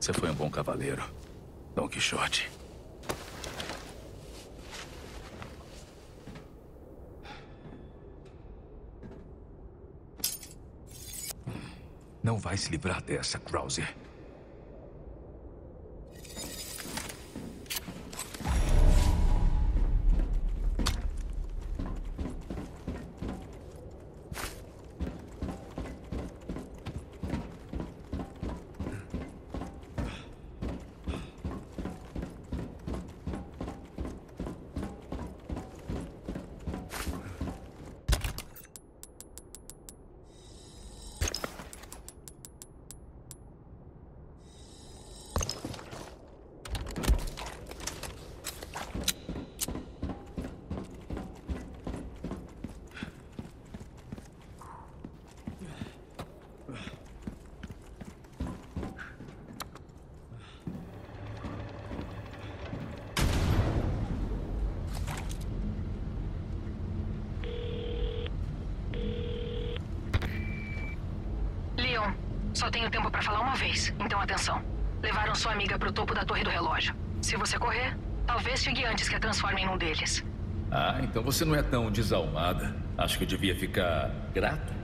Você foi um bom cavaleiro. Don Quixote. Não vai se livrar dessa, Krause. Só tenho tempo para falar uma vez, então atenção. Levaram sua amiga pro topo da torre do relógio. Se você correr, talvez chegue antes que a transformem num deles. Ah, então você não é tão desalmada. Acho que devia ficar grato.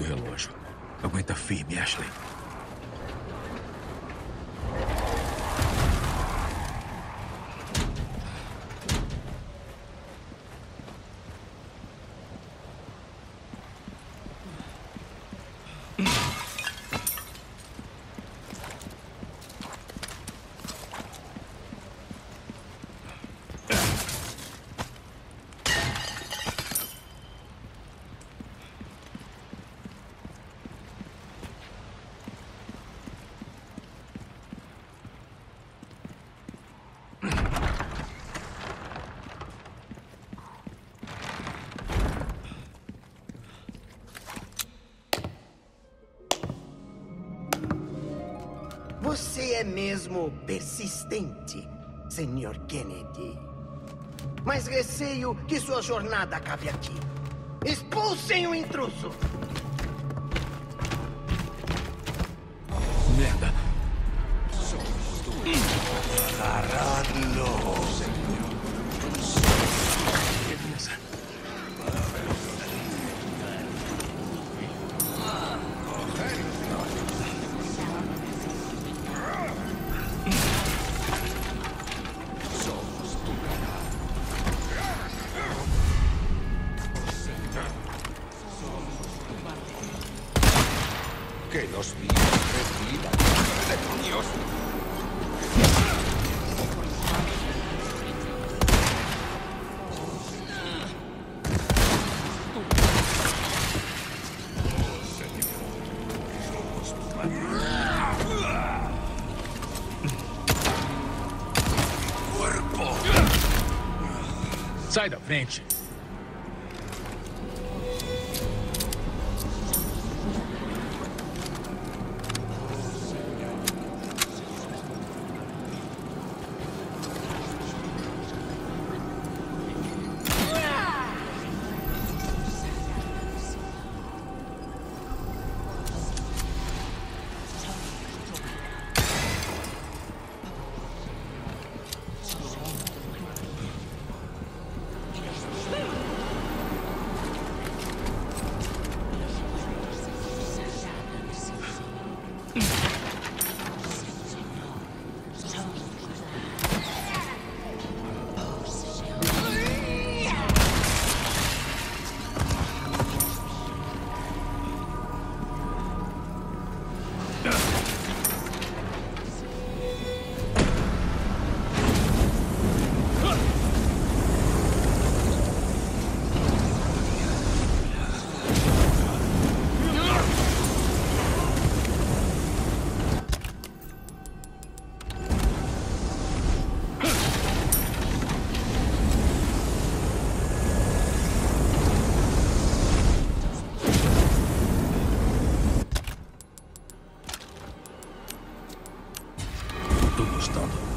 Do relógio. Aguenta firme, Ashley. É mesmo persistente, Sr. Kennedy. Mas receio que sua jornada acabe aqui. Expulsem o intruso! Merda. Caralho! Que los míos respiran. ¡Demonios! Sai da frente. gestanden.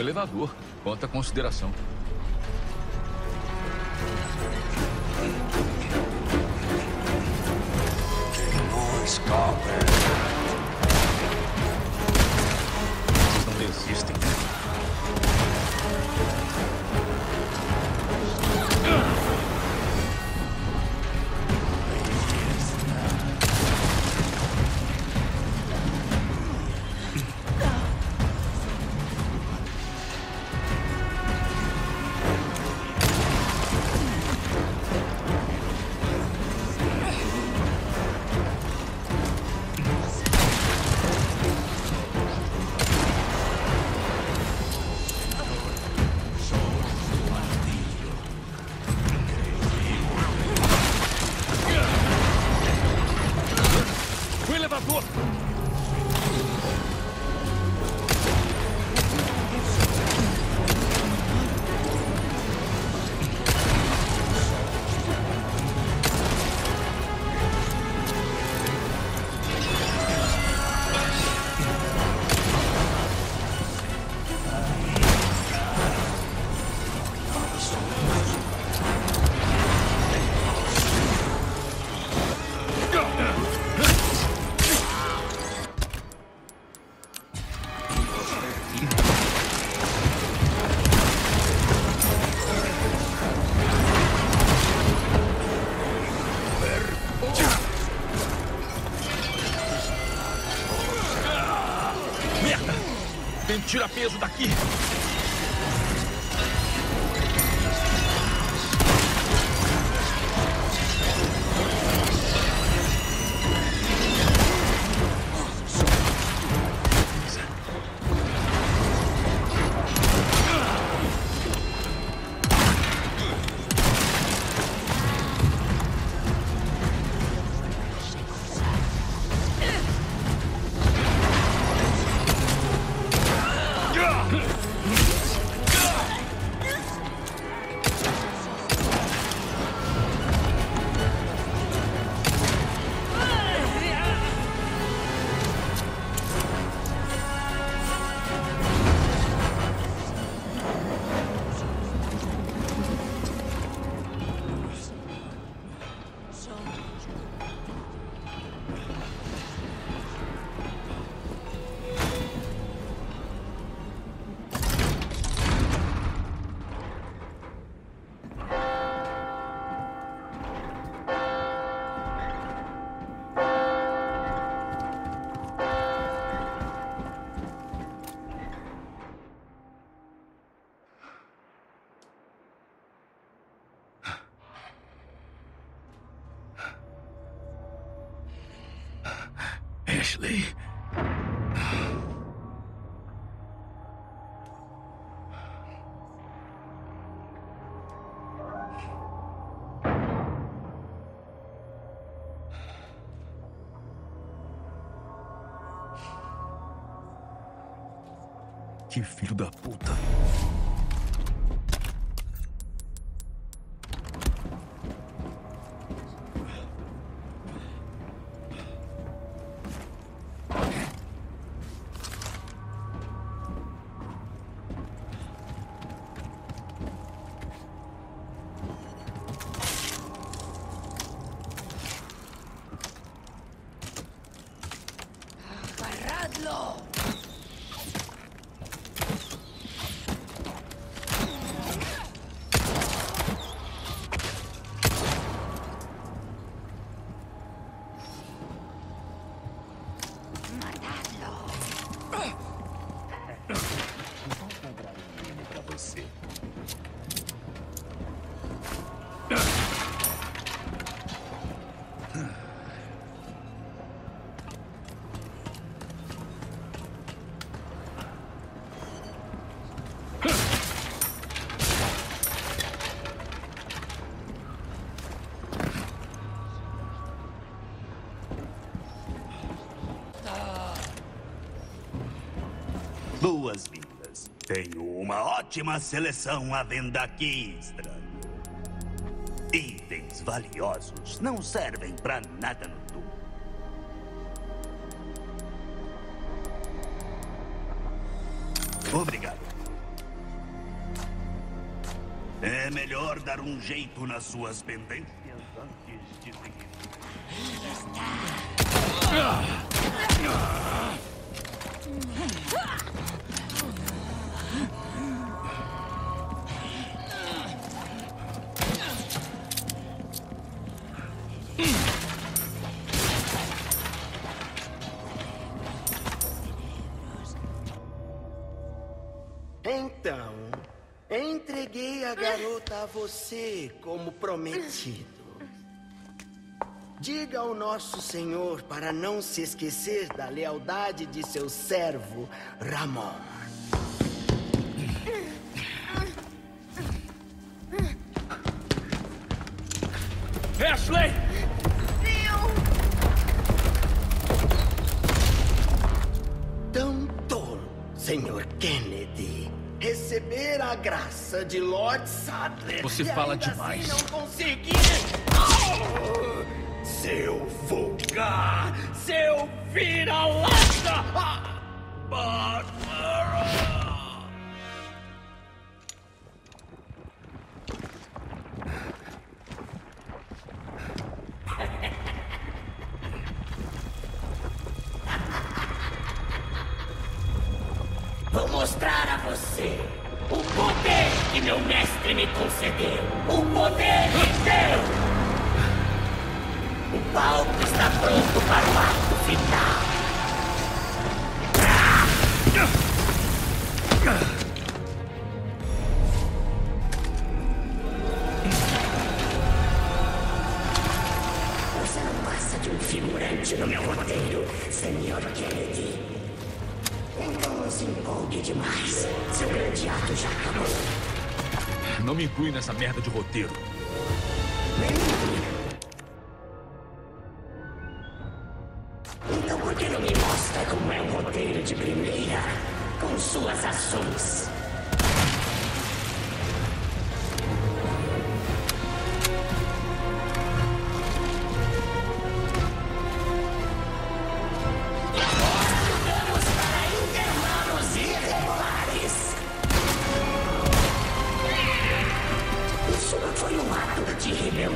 Elevador. Quanta consideração. Vocês não desistem. Tem tira-peso daqui! Ashley. Law. Boas-vindas. Tenho uma ótima seleção à venda aqui, estranho. Itens valiosos não servem pra nada no túmulo. Obrigado. É melhor dar um jeito nas suas pendências antes de seguir. Então, a você como prometido. Diga ao nosso senhor para não se esquecer da lealdade de seu servo, Ramon. Ashley! Tão tolo, senhor Kennedy. Receber a graça de Lord Sadler. Você fala ainda demais. Assim não conseguir. Oh, seu vulgar! Seu vira-lata! Ah, Bárbara!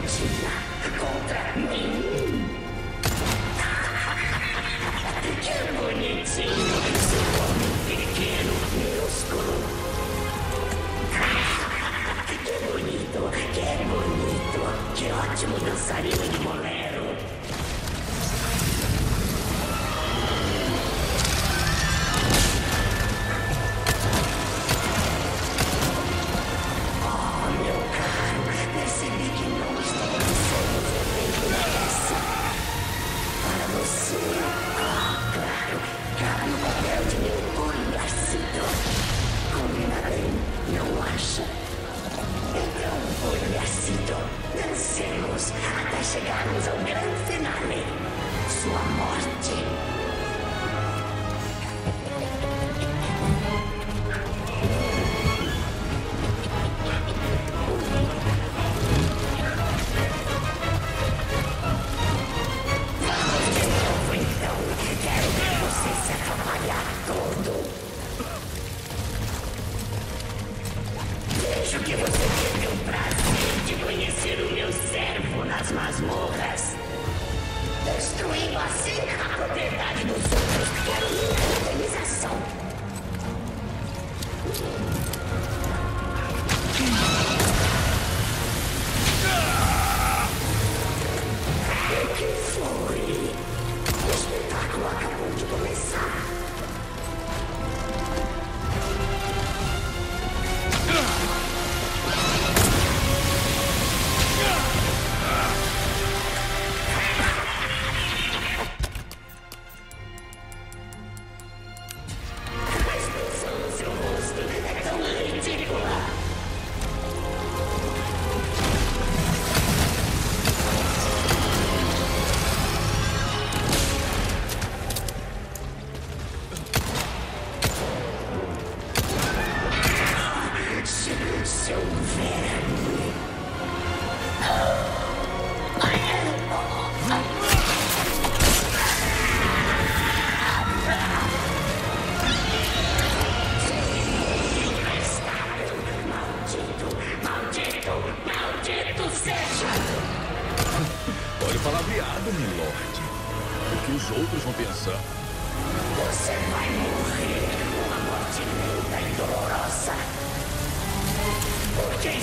De rebeldia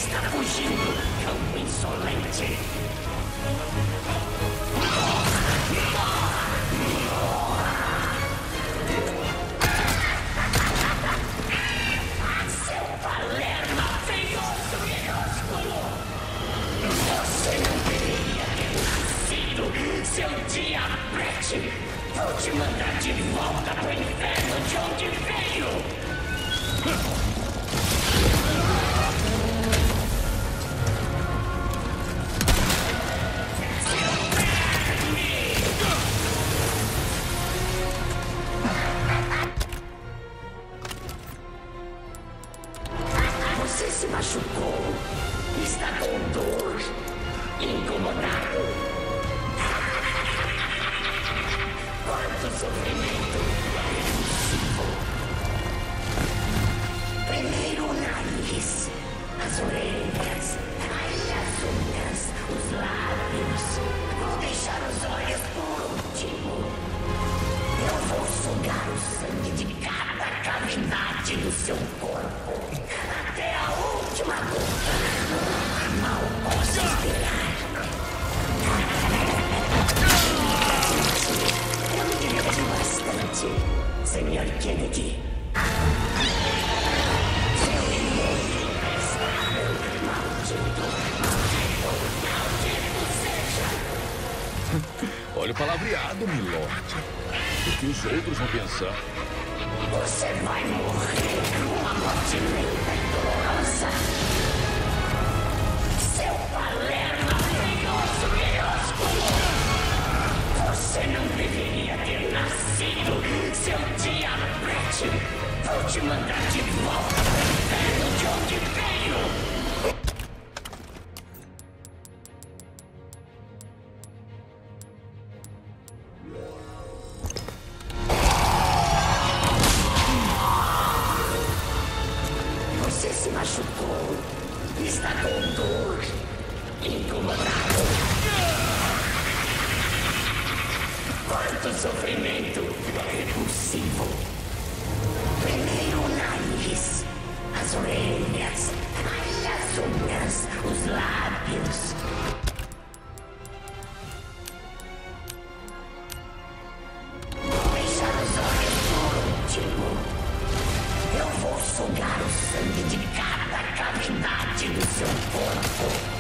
Está fugindo, cão insolente! Seu palermo senhor do minúsculo! Você não deveria ter nascido, seu diabrete! Vou te mandar de volta pro inferno de onde veio! Você vai morrer uma morte dolorosa. Seu palermo feioso e ósculo. Você não deveria ter nascido, seu diabrete. Vou te mandar Mission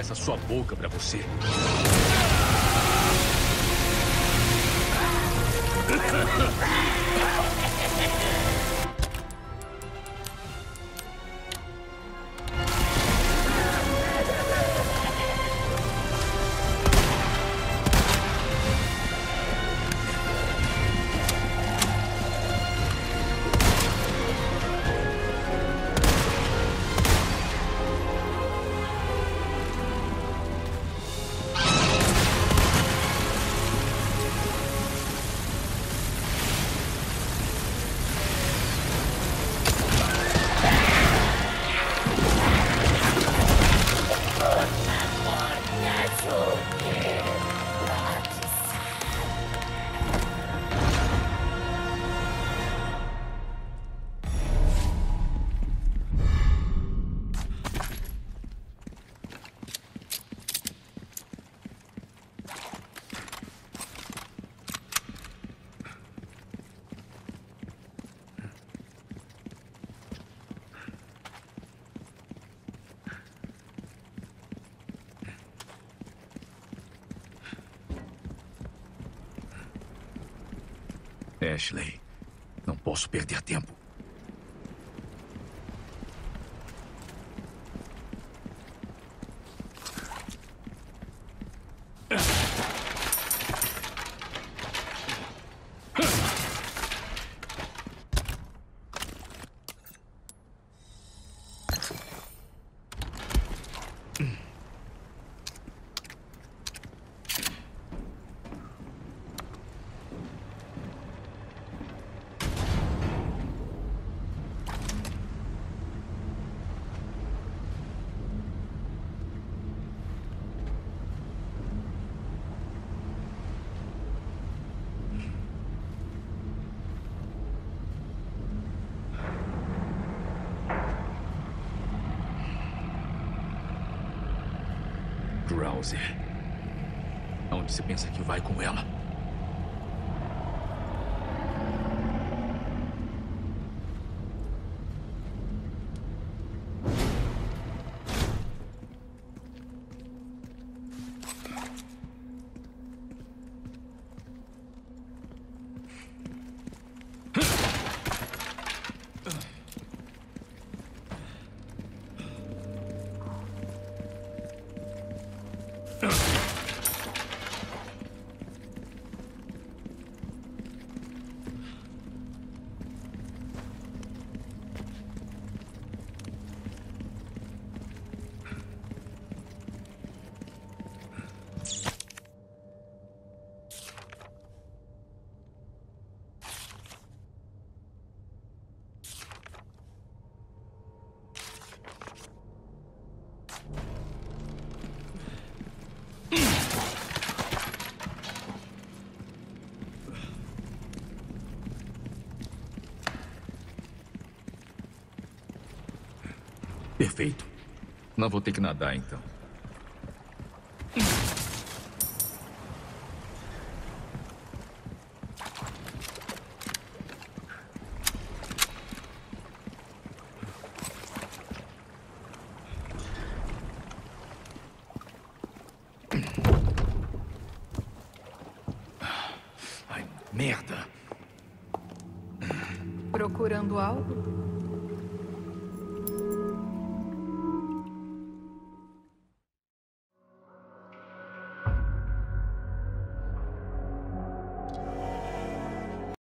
essa sua boca pra você. Ashley, não posso perder tempo. Drowsy. Aonde você pensa que vai com ela? Perfeito. Não vou ter que nadar, então.